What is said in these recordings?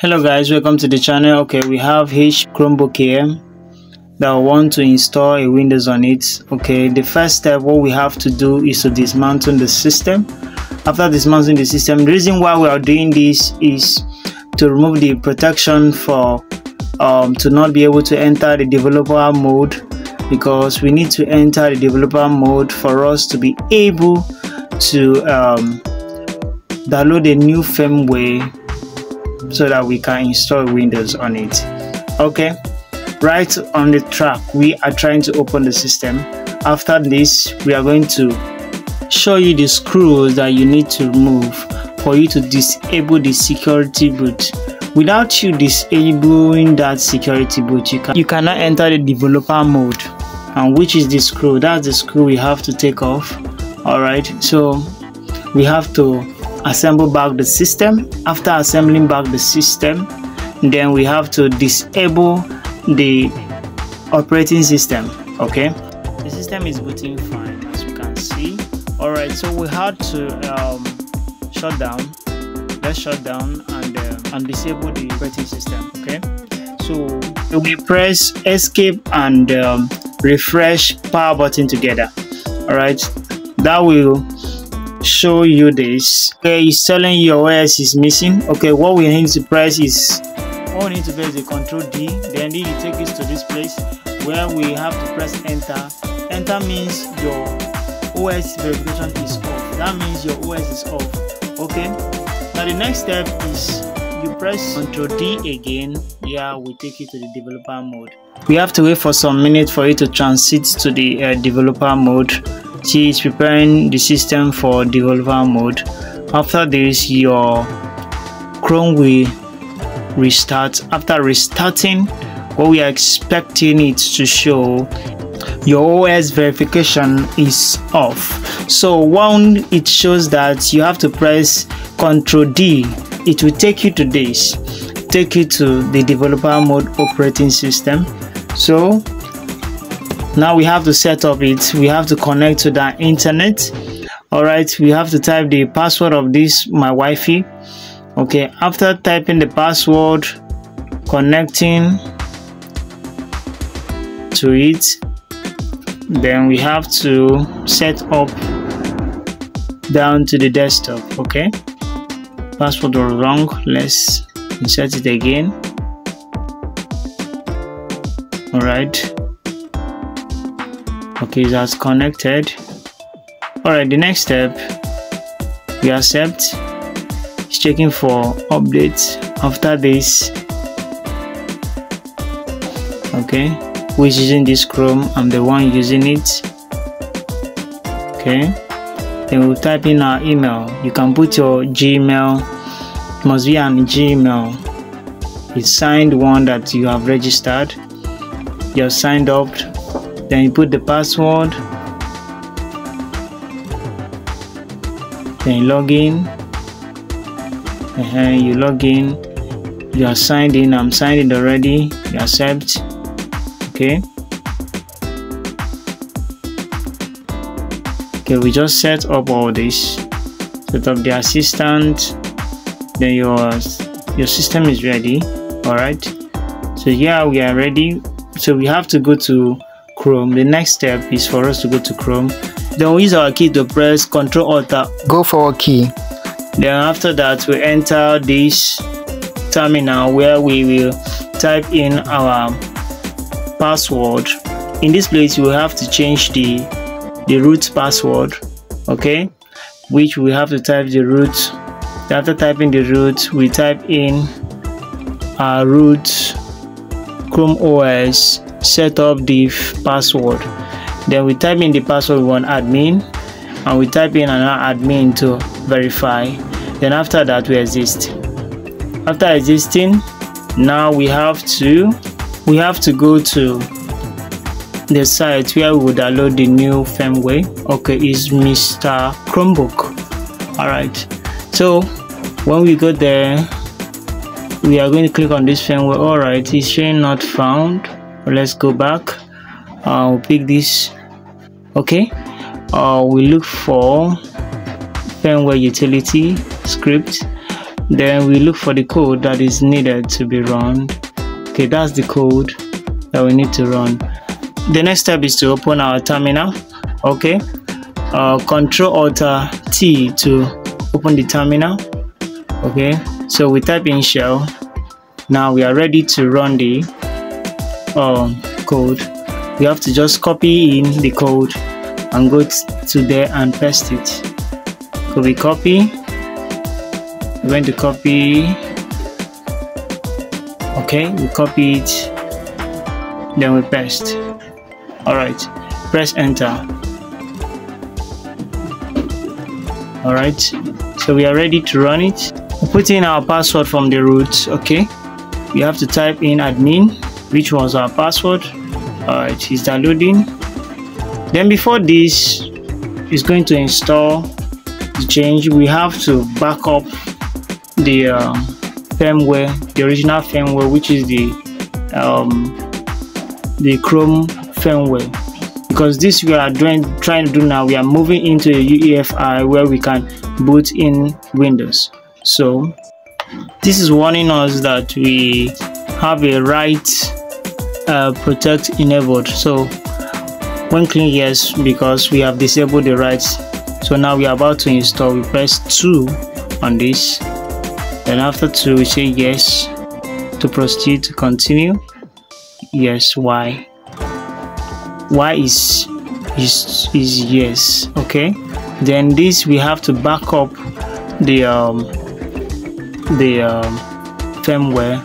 hello guys. Welcome to the channel. Okay we have h chromebook here that want to install a windows on it. Okay the first step what we have to do is to dismantle the system. After dismantling the system the reason why we are doing this is to remove the protection for um, to not be able to enter the developer mode because we need to enter the developer mode for us to be able to um, download a new firmware so that we can install Windows on it. Okay, right on the track, we are trying to open the system. After this, we are going to show you the screws that you need to remove for you to disable the security boot. Without you disabling that security boot, you, can, you cannot enter the developer mode. And which is the screw? That's the screw we have to take off. Alright, so we have to assemble back the system. After assembling back the system then we have to disable the operating system okay? The system is booting fine as you can see. All right so we had to um, shut down. Let's shut down and uh, and disable the operating system okay? So we press escape and um, refresh power button together. All right that will show you this. Okay it's telling your OS is missing. Okay what we need to press is all we need to press the control D then you take us to this place where we have to press enter. Enter means your OS verification is off. That means your OS is off. Okay? Now the next step is you press control D again. Yeah we take you to the developer mode. We have to wait for some minutes for it to transit to the uh, developer mode she is preparing the system for developer mode. After this your chrome will restart. After restarting what we are expecting it to show your os verification is off. So one it shows that you have to press ctrl d. It will take you to this take you to the developer mode operating system. So now we have to set up it. We have to connect to the internet. All right we have to type the password of this my wi-fi. Okay after typing the password connecting to it then we have to set up down to the desktop okay? Password was wrong. Let's insert it again. All right okay it has connected. All right the next step we accept. It's checking for updates after this. Okay who is using this chrome? I'm the one using it. Okay then we'll type in our email. You can put your gmail. It must be an gmail. It's signed one that you have registered. You're signed up then you put the password. Then log in. And -huh, you log in. You are signed in. I'm signed in already. You accept. Okay. Okay we just set up all this. Set up the assistant. Then your your system is ready. All right. So yeah we are ready. So we have to go to Chrome. The next step is for us to go to Chrome. Then we use our key to press Ctrl Alt. Go for a key. Then after that, we enter this terminal where we will type in our password. In this place, we have to change the the root password. Okay, which we have to type the root. After typing the root, we type in our root Chrome OS set up the password. Then we type in the password we want admin and we type in another admin to verify. Then after that we exist. After existing now we have to we have to go to the site where we will download the new firmware. Okay is mr chromebook. All right. So when we go there we are going to click on this firmware. All right it's showing not found let's go back. Uh, we'll pick this. Okay. Uh, we look for firmware utility script. Then we look for the code that is needed to be run. Okay that's the code that we need to run. The next step is to open our terminal. Okay. Uh, control alt T to open the terminal. Okay. So we type in shell. Now we are ready to run the um, code. We have to just copy in the code and go to there and paste it. So we copy. We're going to copy. Okay we copy it. Then we paste. All right press enter. All right so we are ready to run it. We put in our password from the root okay? We have to type in admin which was our password. All right it's downloading. Then before this is going to install the change. We have to back up the uh, firmware the original firmware which is the um, the chrome firmware. Because this we are doing trying to do now we are moving into a UEFI where we can boot in Windows. So this is warning us that we have a write uh, protect enabled. So when clean yes because we have disabled the rights. So now we are about to install we press 2 on this. Then after 2 we say yes to proceed to continue. Yes why? Why is is is yes okay? Then this we have to back up the um the um, firmware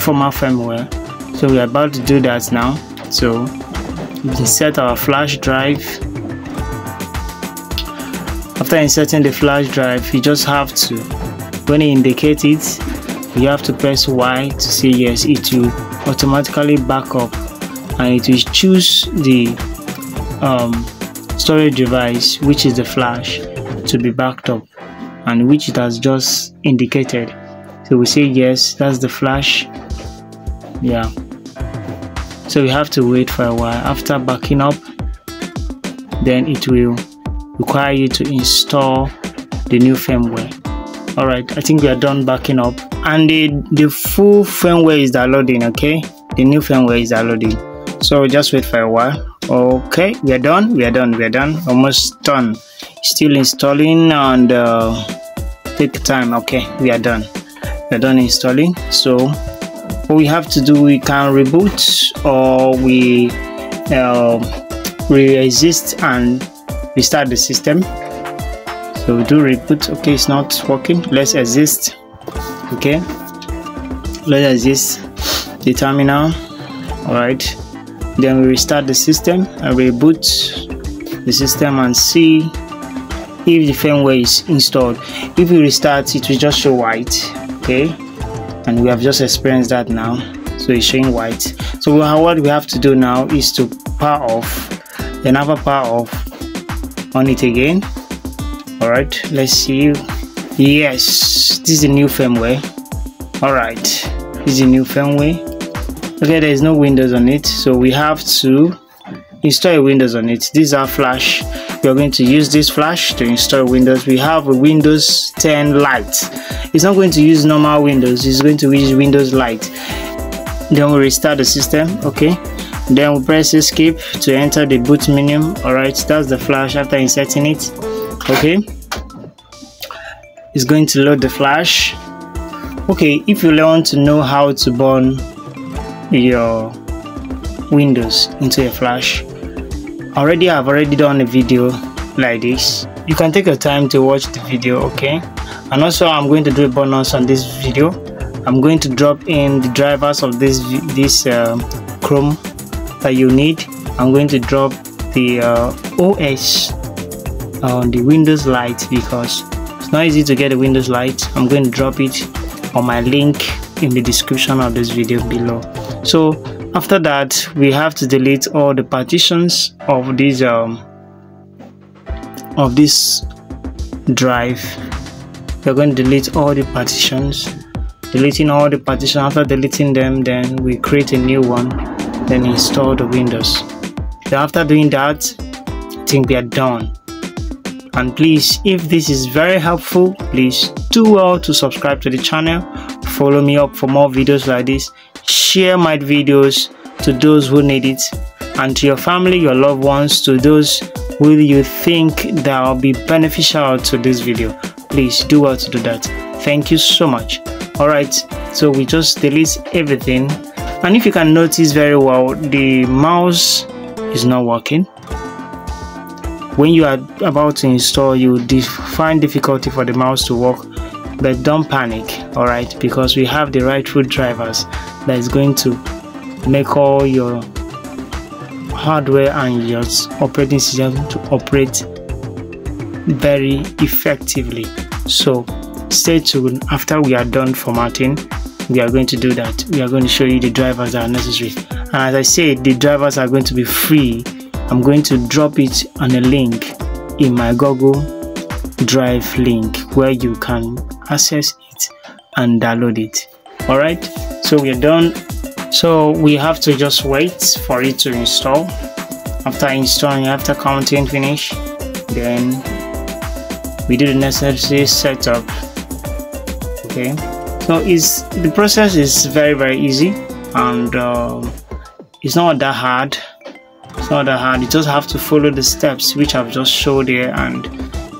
former firmware so we're about to do that now. So we insert our flash drive. After inserting the flash drive you just have to when you indicate it you have to press y to say yes. It will automatically back up and it will choose the um, storage device which is the flash to be backed up and which it has just indicated. So we say yes that's the flash. Yeah so we have to wait for a while. After backing up then it will require you to install the new firmware. All right i think we are done backing up. And the the full firmware is downloading okay? The new firmware is downloading. So just wait for a while. Okay we are done we are done we are done. Almost done. Still installing and uh, take time okay? We are done. We are done installing. So we have to do we can reboot or we uh, resist and restart the system. So we do reboot. Okay it's not working. Let's exist. Okay. Let's exist the terminal. All right. Then we restart the system and reboot the system and see if the firmware is installed. If we restart it will just show white. Okay and we have just experienced that now. So it's showing white. So what we have to do now is to power off then after power off on it again. All right let's see. Yes this is a new firmware. All right this is a new firmware. Okay there is no windows on it so we have to install a windows on it. These are flash are going to use this flash to install windows. We have a windows 10 Lite. It's not going to use normal windows. It's going to use windows Lite. Then we restart the system okay? Then we press escape to enter the boot menu. All right that's the flash after inserting it okay? It's going to load the flash. Okay if you want to know how to burn your windows into a flash already i've already done a video like this. You can take your time to watch the video okay? And also i'm going to do a bonus on this video. I'm going to drop in the drivers of this this uh, chrome that you need. I'm going to drop the uh, os on the windows Lite because it's not easy to get a windows Lite. I'm going to drop it on my link in the description of this video below. So after that we have to delete all the partitions of this um, of this drive. We're going to delete all the partitions. Deleting all the partitions after deleting them then we create a new one then install the windows. So after doing that i think we are done. And please if this is very helpful please do well to subscribe to the channel. Follow me up for more videos like this share my videos to those who need it. And to your family your loved ones to those who you think that will be beneficial to this video. Please do well to do that. Thank you so much. All right so we just delete everything. And if you can notice very well the mouse is not working. When you are about to install you find difficulty for the mouse to work but don't panic all right because we have the right root drivers that is going to make all your hardware and your operating system to operate very effectively. So stay tuned. After we are done formatting we are going to do that. We are going to show you the drivers that are necessary. And as i said the drivers are going to be free. I'm going to drop it on a link in my google drive link where you can access it and download it. All right so we're done. So we have to just wait for it to install. After installing after counting finish then we do the necessary setup. Okay. So it's the process is very very easy and uh, it's not that hard. It's not that hard. You just have to follow the steps which I've just showed here and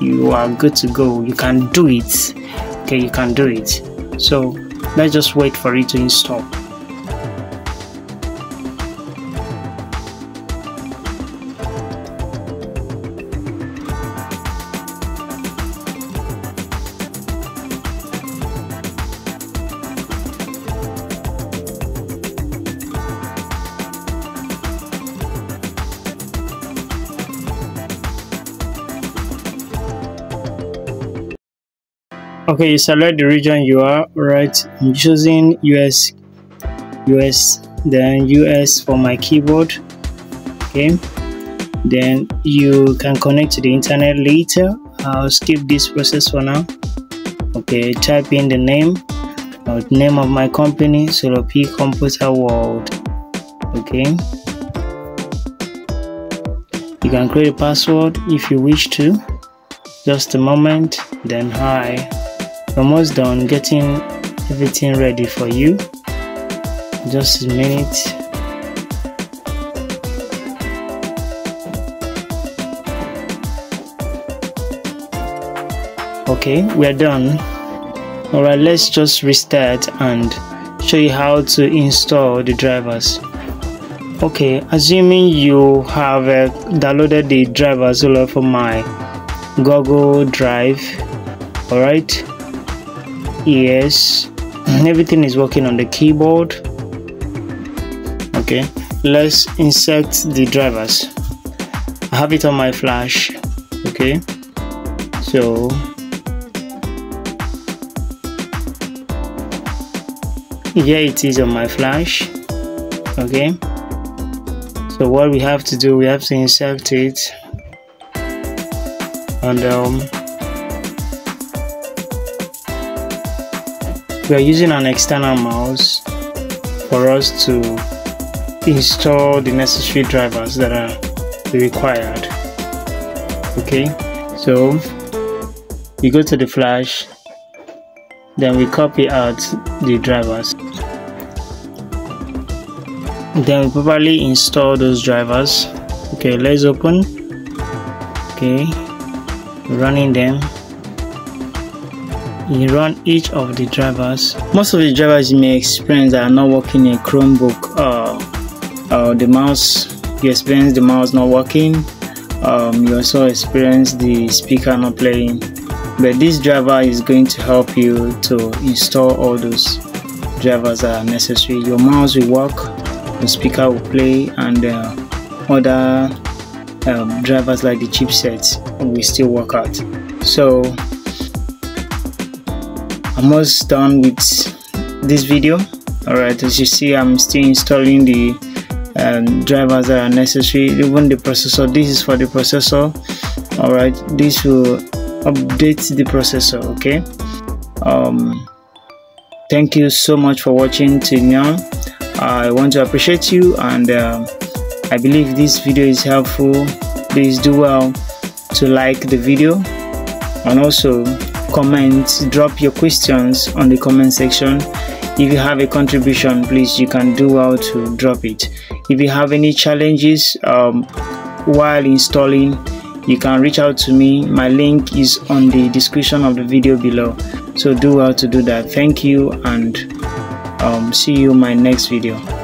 you are good to go. You can do it. Okay you can do it. So let's just wait for it to install okay you select the region you are right i'm choosing us us then us for my keyboard okay? Then you can connect to the internet later. I'll skip this process for now. Okay type in the name the name of my company Solop Computer World okay? You can create a password if you wish to. Just a moment then hi almost done getting everything ready for you. Just a minute. Okay we're done. All right let's just restart and show you how to install the drivers. Okay assuming you have uh, downloaded the drivers all over my google drive all right yes everything is working on the keyboard. Okay let's insert the drivers. I have it on my flash. Okay so here it is on my flash. Okay so what we have to do we have to insert it and um, we are using an external mouse for us to install the necessary drivers that are required. Okay? So we go to the flash then we copy out the drivers. Then we properly install those drivers. Okay let's open. Okay running them you run each of the drivers. Most of the drivers you may experience are not working in chromebook uh, uh, the mouse you experience the mouse not working um, you also experience the speaker not playing. But this driver is going to help you to install all those drivers that are necessary. Your mouse will work the speaker will play and uh, other um, drivers like the chipsets will still work out. So almost done with this video. Alright as you see I'm still installing the um, drivers that are necessary even the processor. This is for the processor. Alright this will update the processor okay? Um, thank you so much for watching till now. I want to appreciate you and uh, I believe this video is helpful. Please do well to like the video and also comment drop your questions on the comment section. If you have a contribution please you can do well to drop it. If you have any challenges um, while installing you can reach out to me. My link is on the description of the video below. So do well to do that. Thank you and um, see you my next video